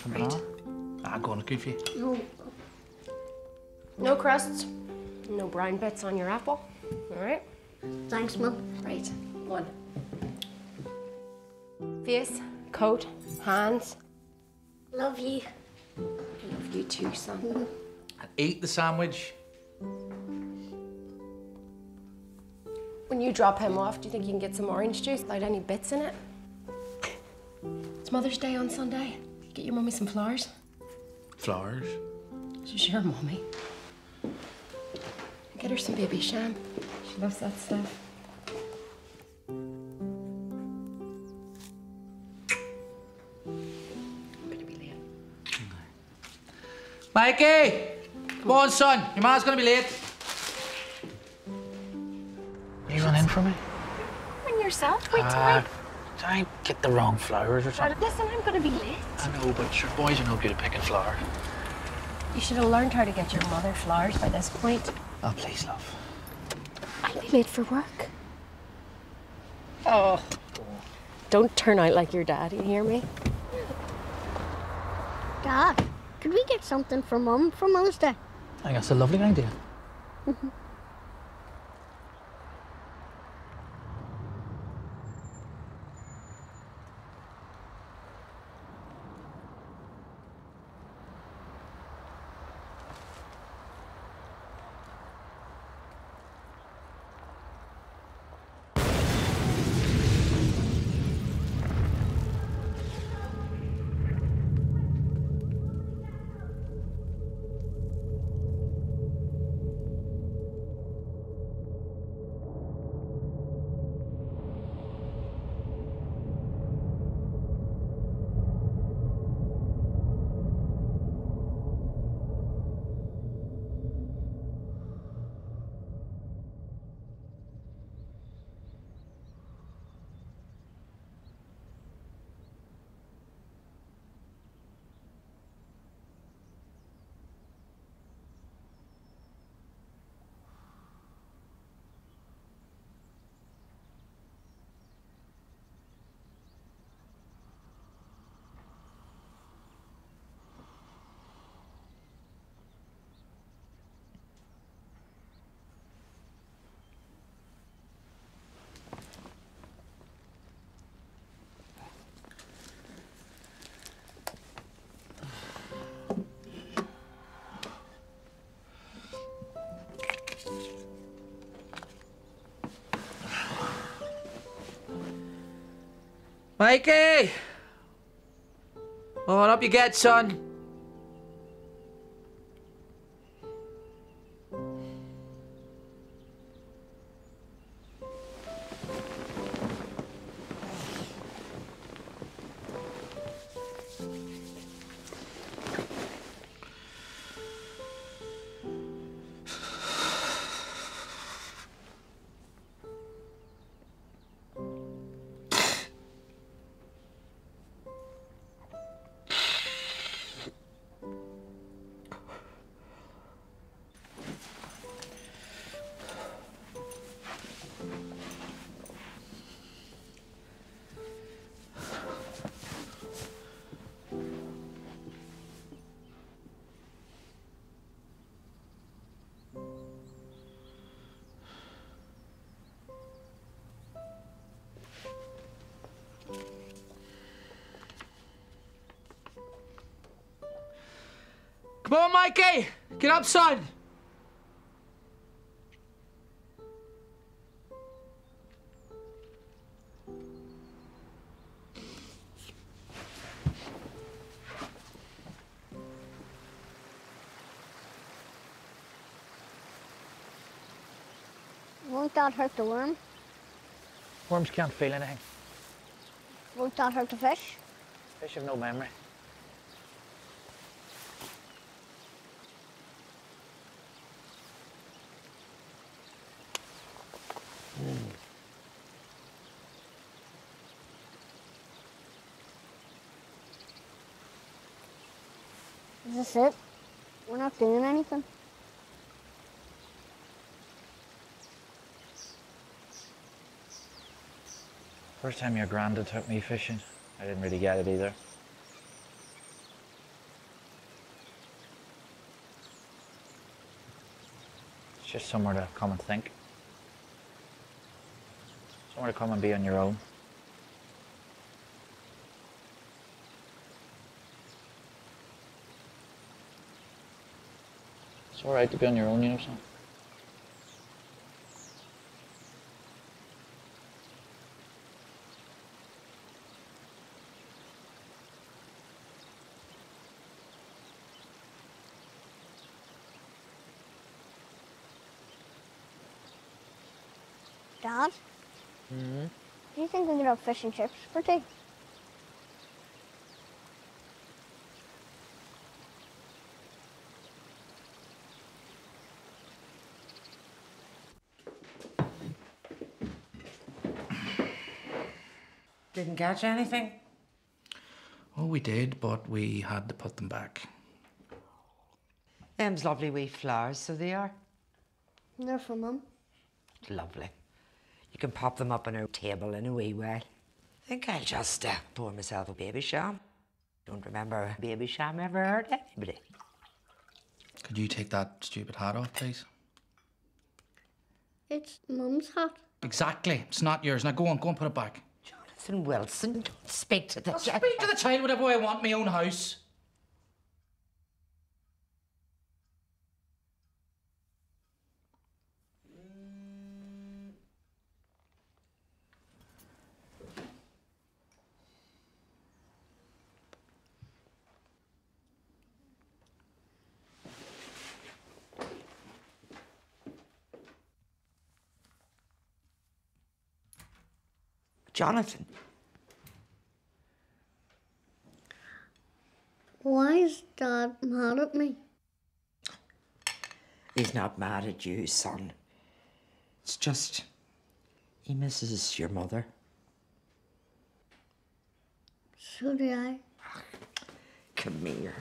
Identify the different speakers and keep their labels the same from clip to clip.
Speaker 1: from
Speaker 2: Right.
Speaker 1: banana? Ah, go on, good for you.
Speaker 2: No. No crusts. No brown bits on your apple. All right.
Speaker 3: Thanks, Mum.
Speaker 2: Right. One. Face, coat, hands.
Speaker 3: Love you.
Speaker 2: Love you too, son.
Speaker 1: And eat the sandwich.
Speaker 2: When you drop him off, do you think you can get some orange juice without any bits in it? It's Mother's Day on Sunday. Get your mummy some flowers.
Speaker 1: Flowers.
Speaker 2: Sure, mummy. Get her some Babycham. She loves that stuff. I'm gonna be late.
Speaker 1: Mikey! Come on, son. Your ma's gonna be late. You run in for me?
Speaker 3: And yourself? Wait till
Speaker 1: Uh, I get the wrong flowers or
Speaker 3: I...
Speaker 1: something.
Speaker 3: Listen, I'm gonna be late.
Speaker 1: I know, but your boys are no good at picking flowers.
Speaker 2: You should have learned how to get your mother flowers by this point.
Speaker 1: Oh, please, love.
Speaker 3: I'll be late for work.
Speaker 2: Oh. Don't turn out like your dad, you hear me?
Speaker 3: Dad, could we get something for Mum for Mother's Day?
Speaker 1: I think that's a lovely idea. Mm-hmm. Mikey! Oh, up you get, son. Come on, Mikey! Get up, son!
Speaker 3: Won't that hurt the worm?
Speaker 1: Worms can't feel anything.
Speaker 3: Won't that hurt the fish?
Speaker 1: Fish have no memory.
Speaker 3: Is this it? We're not doing anything.
Speaker 1: First time your granda took me fishing, I didn't really get it either.
Speaker 4: It's just somewhere to come and think. Somewhere to come and be on your own. It's alright to be on your own, you know, son.
Speaker 3: Dad? Mm-hmm. Do you think we could have fish and chips for tea?
Speaker 5: Didn't catch anything?
Speaker 1: Oh, we did, but we had to put them back.
Speaker 5: Them's lovely wee flowers, so they are.
Speaker 3: They're for Mum.
Speaker 5: Lovely. You can pop them up on our table in a wee while. I think I'll just uh, pour myself a Babycham. Don't remember a Babycham ever hurt anybody.
Speaker 1: Could you take that stupid hat off, please?
Speaker 3: It's Mum's hat.
Speaker 1: Exactly. It's not yours. Now go on, go and put it back.
Speaker 5: Wilson, don't speak to the child.
Speaker 1: speak to the child whatever way I want, my own house.
Speaker 5: Jonathan,
Speaker 3: Why is Dad mad at me?
Speaker 5: he's not mad at you, son. It's just he misses your mother.
Speaker 3: So do I.
Speaker 5: Come here.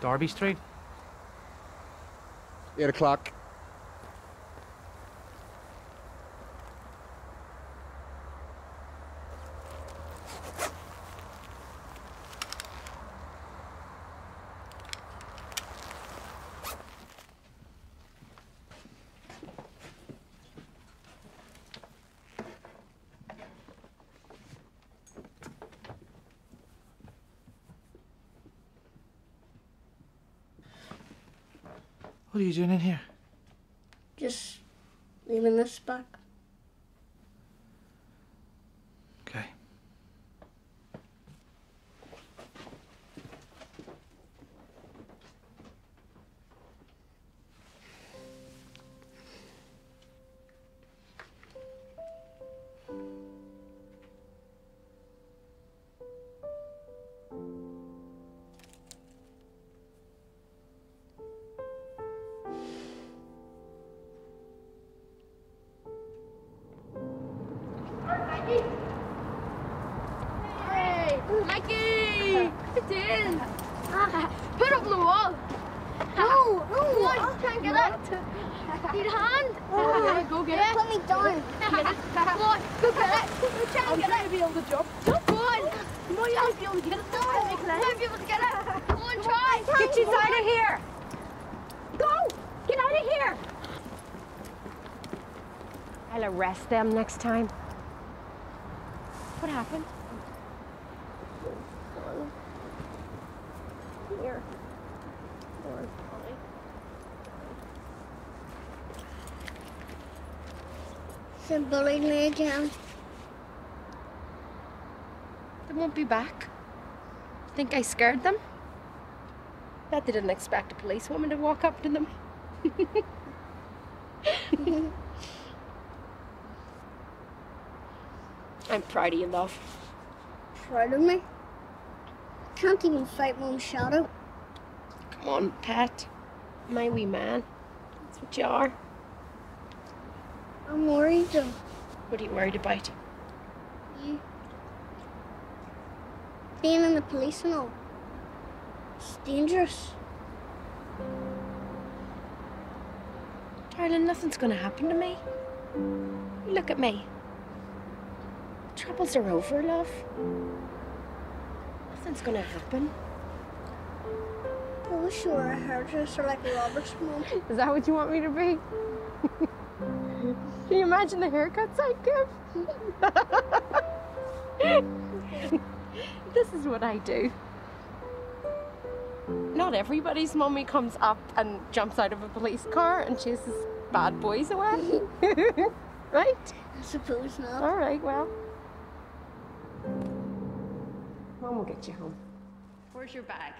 Speaker 1: Derby Street?
Speaker 6: Eight o'clock.
Speaker 1: What are you doing in here?
Speaker 3: Just leaving this back.
Speaker 7: Get it! To be be able to get it. Might be able to get it! Try!
Speaker 2: Get you out of here! Go! Get out of here! I'll arrest them next time. What happened?
Speaker 3: Here. They bullied me again.
Speaker 2: They won't be back. Think I scared them? Bet they didn't expect a policewoman to walk up to them. I'm proud of you, love.
Speaker 3: Proud of me. Can't even fight Mum's shadow.
Speaker 2: Come on, pet. My wee man. That's what you are.
Speaker 3: I'm worried.
Speaker 2: What are you worried about?
Speaker 3: You. Being in the police and all. It's dangerous.
Speaker 2: Darling, nothing's gonna happen to me. You look at me. Troubles are over, love. Nothing's gonna happen.
Speaker 3: I wish you were a hairdresser like Robert's mom.
Speaker 2: Is that what you want me to be? Can you imagine the haircuts I give? this is what I do. Not everybody's mommy comes up and jumps out of a police car and chases bad boys away. right?
Speaker 3: I suppose not.
Speaker 2: All right, well. Mom will get you home. Where's your bag?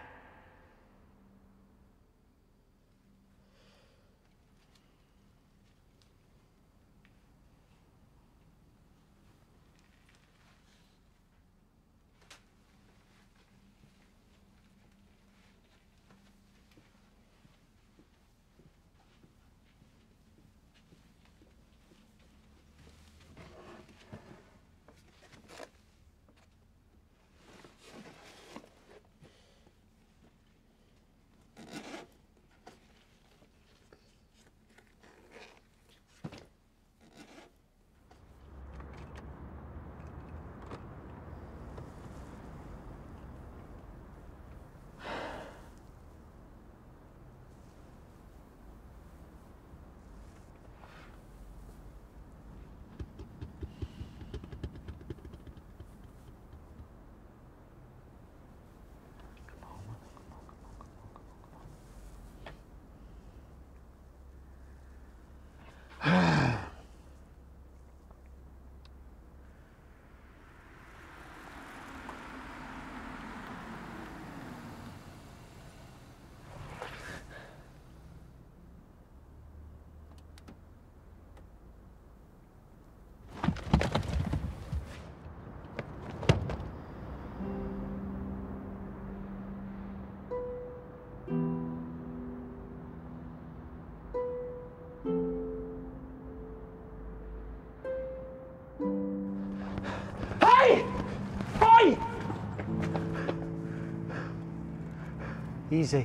Speaker 6: Easy.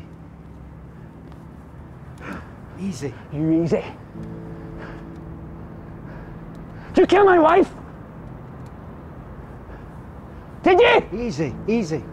Speaker 6: Easy.
Speaker 1: You easy. Did you kill my wife? Did you?
Speaker 6: Easy. Easy.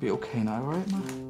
Speaker 1: Be okay now, alright, Ma?